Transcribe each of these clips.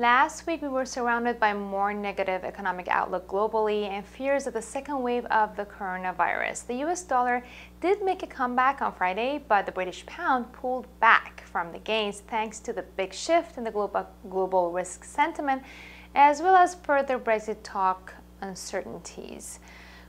Last week, we were surrounded by more negative economic outlook globally and fears of the second wave of the coronavirus. The US dollar did make a comeback on Friday, but the British pound pulled back from the gains thanks to the big shift in the global, global risk sentiment, as well as further Brexit talk uncertainties.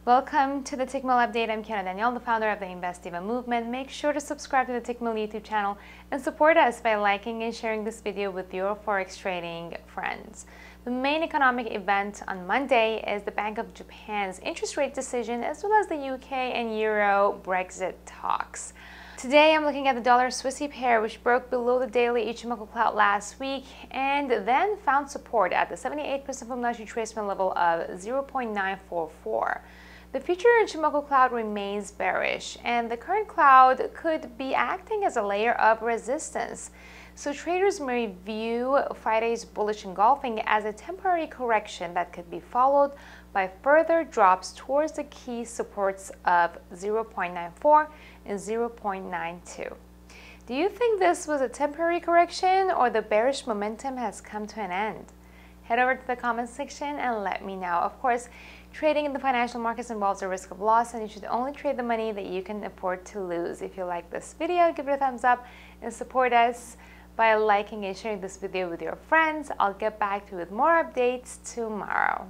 Welcome to the Tickmill Update. I'm Kiana Danielle, the founder of the Invest Diva movement. Make sure to subscribe to the Tickmill YouTube channel and support us by liking and sharing this video with your forex trading friends. The main economic event on Monday is the Bank of Japan's interest rate decision as well as the UK and Euro Brexit talks. Today I'm looking at the dollar Swissy pair which broke below the daily Ichimoku cloud last week and then found support at the 78% Fibonacci retracement level of 0.944. The future in Ichimoku cloud remains bearish, and the current cloud could be acting as a layer of resistance. So traders may view Friday's bullish engulfing as a temporary correction that could be followed by further drops towards the key supports of 0.94 and 0.92. Do you think this was a temporary correction or the bearish momentum has come to an end? Head over to the comment section and let me know. Of course, trading in the financial markets involves a risk of loss and you should only trade the money that you can afford to lose. If you like this video, give it a thumbs up and support us by liking and sharing this video with your friends. I'll get back to you with more updates tomorrow.